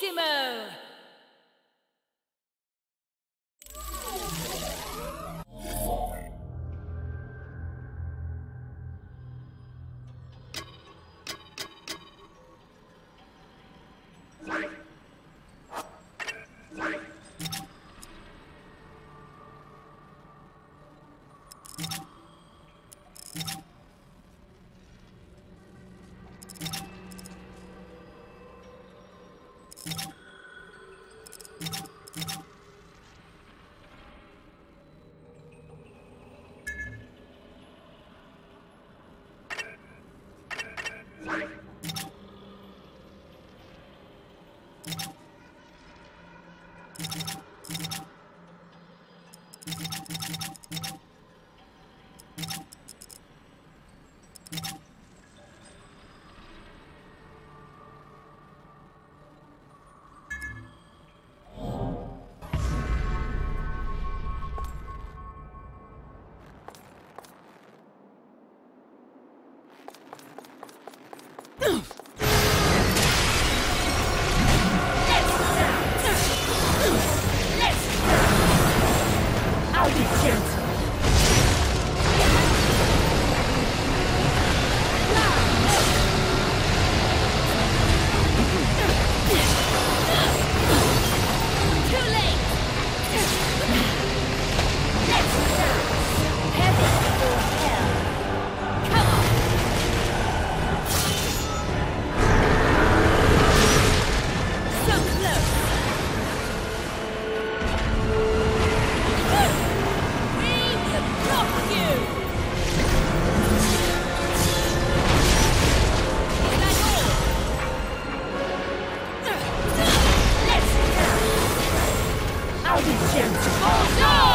Maximum. I'll dance. I'll be gentle.